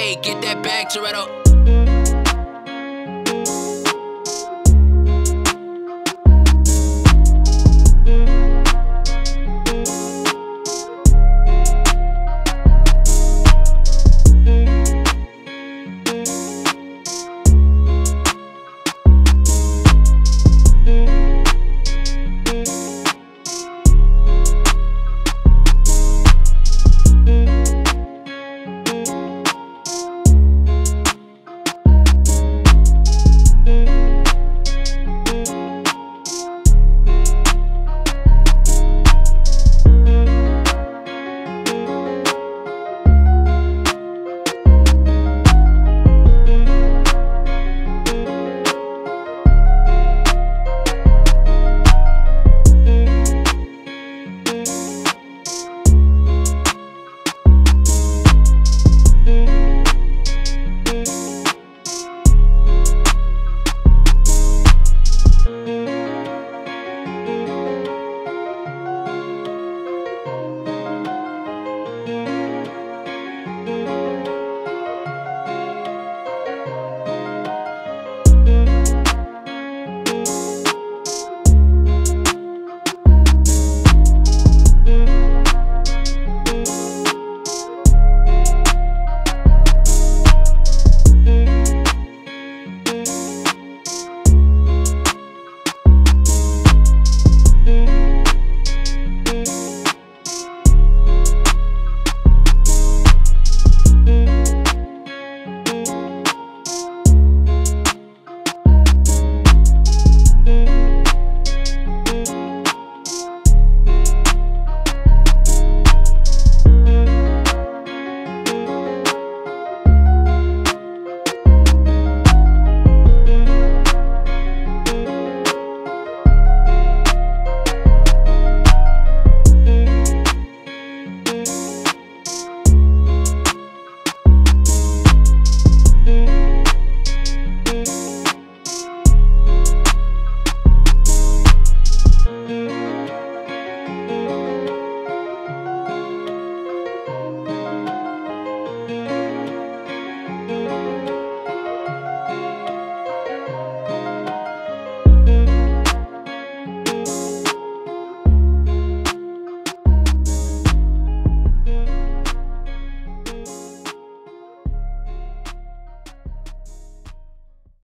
Hey, get that bag, Toretto.